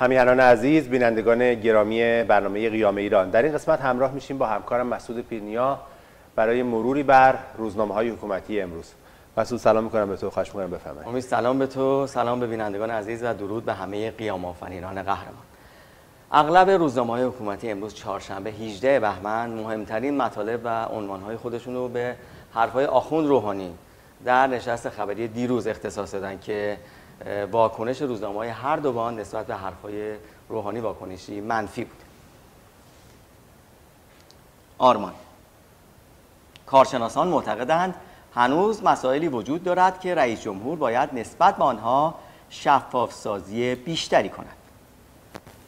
همیهنان عزیز بینندگان گرامی برنامه قیام ایران. در این قسمت همراه میشیم با همکارم مسعود پیرنیا برای مروری بر روزنامه های حکومتی امروز. مسعود سلام می‌کنم به تو. خوش می‌کنم بفرمایید. امید سلام به تو. سلام به بینندگان عزیز و درود به همه قیام آفرینان قهرمان. اغلب روزنامه های حکومتی امروز چهارشنبه 18 بهمن مهمترین مطالب و عنوان های خودشون رو به حرف های آخوند روحانی در نشست خبری دیروز اختصاص دادن که واکنش روزنامه های هر دوبان نسبت به حرف های روحانی واکنشی منفی بود. آرمان. کارشناسان معتقدند هنوز مسائلی وجود دارد که رئیس جمهور باید نسبت به آنها شفاف سازی بیشتری کند.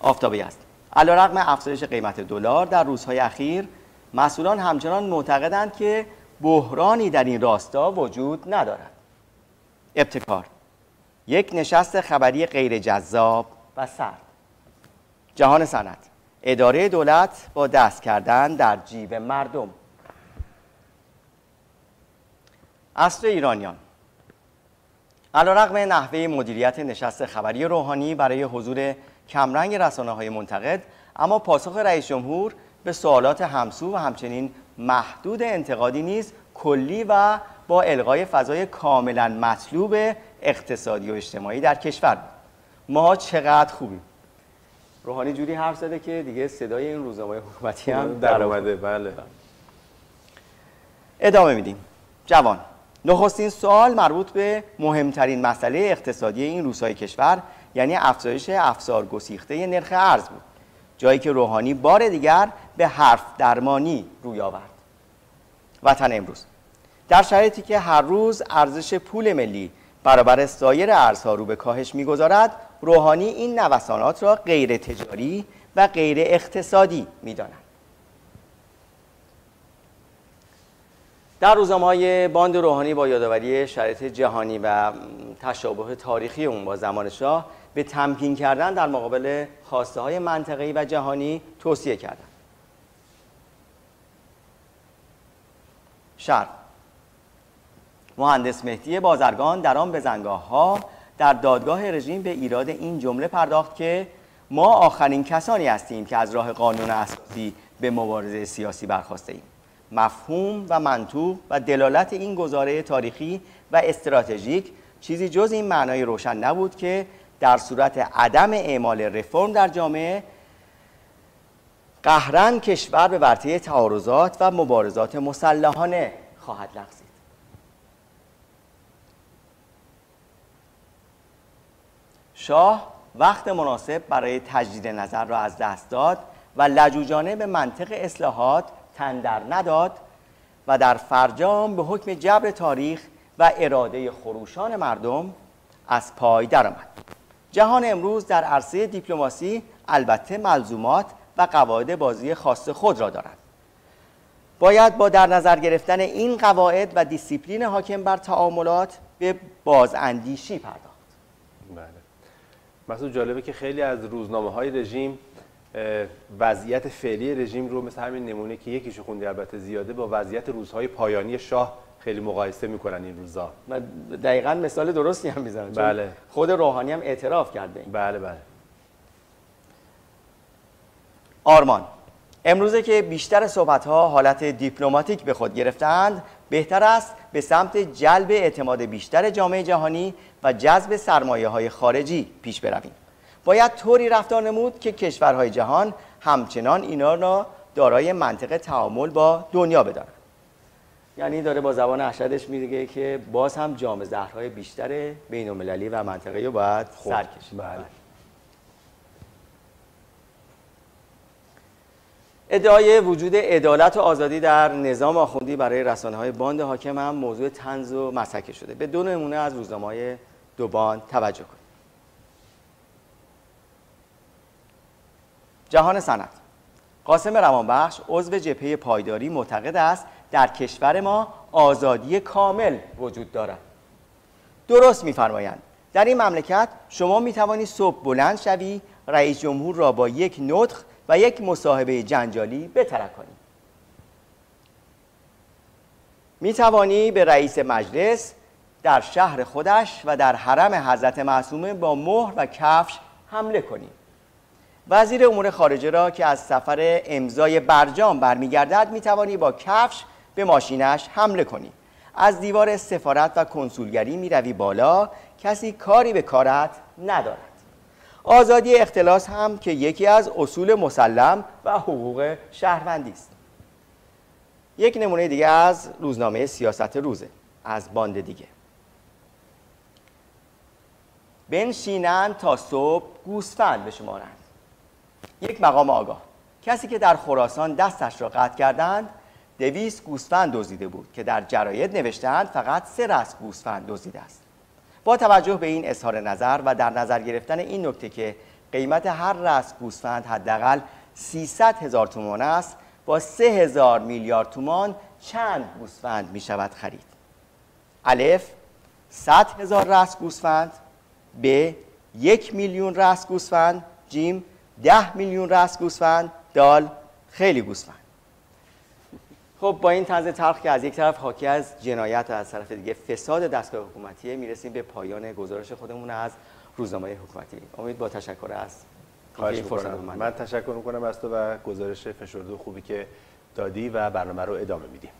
آفتابی است. علیرغم افزایش قیمت دلار در روزهای اخیر مسئولان همچنان معتقدند که بحرانی در این راستا وجود ندارد. ابتکار. یک نشست خبری غیر جذاب و سرد. جهان صنعت. اداره دولت با دست کردن در جیب مردم. اصل ایرانیان. علیرغم نحوه مدیریت نشست خبری روحانی برای حضور کمرنگ رسانه های منتقد اما پاسخ رئیس جمهور به سوالات همسو و همچنین محدود انتقادی نیز کلی و با الغای فضای کاملا مطلوب اقتصادی و اجتماعی در کشور. بود ما چقدر خوبیم. روحانی جوری حرف زده که دیگه صدای این روزنامه حکومتی هم در اومده بله. ادامه میدیم. جوان نخستین سوال مربوط به مهمترین مسئله اقتصادی این روزهای کشور یعنی افزایش افزار گسیخته نرخ ارز بود. جایی که روحانی بار دیگر به حرف درمانی روی آورد. وطن امروز. در شرایطی که هر روز ارزش پول ملی برابر سایر ارزها رو به کاهش می‌گذارد روحانی این نوسانات را غیر تجاری و غیر اقتصادی می‌داند در روزنامه های باند روحانی با یادآوری شرایط جهانی و تشابه تاریخی اون با زمان شاه به تمکین کردن در مقابل خواسته های منطقه‌ای و جهانی توصیه کردند. شرق مهندس مهدی بازرگان در آن بزنگاه ها در دادگاه رژیم به ایراد این جمله پرداخت که ما آخرین کسانی هستیم که از راه قانون اساسی به مبارزه سیاسی برخواسته ایم. مفهوم و منطوق و دلالت این گزاره تاریخی و استراتژیک چیزی جز این معنای روشن نبود که در صورت عدم اعمال رفرم در جامعه قهرن کشور به ورطه تعارضات و مبارزات مسلحانه خواهد لغزید. شاه وقت مناسب برای تجدید نظر را از دست داد و لجوجانه به منطق اصلاحات تندر نداد و در فرجام به حکم جبر تاریخ و اراده خروشان مردم از پای درآمد. جهان امروز در عرصه دیپلماسی البته ملزومات و قواعد بازی خاص خود را دارد. باید با در نظر گرفتن این قواعد و دیسیپلین حاکم بر تعاملات به بازاندیشی پرداخت. مسعود جالبه که خیلی از روزنامه های رژیم وضعیت فعلی رژیم رو مثل همین نمونه که یکیشو خوندی البته زیاده با وضعیت روزهای پایانی شاه خیلی مقایسه می‌کنن این روزا و دقیقا مثال درستی هم می‌زنن بله. خود روحانی هم اعتراف کرده این. بله بله آرمان امروزه که بیشتر صحبت ها حالت دیپلماتیک به خود گرفتند بهتر است به سمت جلب اعتماد بیشتر جامعه جهانی و جذب سرمایه های خارجی پیش برویم. باید طوری رفتار نمود که کشورهای جهان همچنان اینا را دارای منطقه تعامل با دنیا بدانند. یعنی داره با زبان اشدش میگه که باز هم جام زهرهای بیشتر بین المللی و منطقه رو باید سر کشید ادعای وجود عدالت و آزادی در نظام آخوندی برای رسانه های باند حاکم هم موضوع تنز و مسکه شده. به دو نمونه از روزنامه های دو باند توجه کنید جهان صنعت. قاسم روانبخش عضو جبهه پایداری معتقد است در کشور ما آزادی کامل وجود دارد. درست میفرمایند. در این مملکت شما می توانی صبح بلند شوی رئیس جمهور را با یک نطق و یک مصاحبه جنجالی بترکانی می توانی به رئیس مجلس در شهر خودش و در حرم حضرت معصومه با مهر و کفش حمله کنی. وزیر امور خارجه را که از سفر امضای برجام برمیگردد می‌توانی با کفش به ماشینش حمله کنی. از دیوار سفارت و کنسولگری می‌روی بالا. کسی کاری به کارت ندارد. آزادی اختلاس هم که یکی از اصول مسلم و حقوق شهروندی است. یک نمونه دیگه از روزنامه سیاست روزه از باند دیگه. بنشینند تا صبح گوسفند بشمارند یک مقام آگاه. کسی که در خراسان دستش را قطع کردند دویست گوسفند دزدیده بود که در جراید نوشتند فقط سه رس گوسفند دزدیده است. با توجه به این اظهار نظر و در نظر گرفتن این نکته که قیمت هر رس گوسفند حداقل 300 هزار تومان است با 3 هزار میلیارد تومان چند گوسفند می شود خرید؟ الف 100 هزار رس گوسفند ب یک میلیون رس گوسفند جیم ده میلیون رس گوسفند دال خیلی گوسفند. خب با این طنز تلخ که از یک طرف حاکی از جنایت و از طرف دیگه فساد دستگاه حکومتی می‌رسیم به پایان گزارش خودمون از روزنامه حکومتی. امید با تشکر از خواهش من من تشکر می‌کنم از تو و گزارش فشرده خوبی که دادی و برنامه رو ادامه میدیم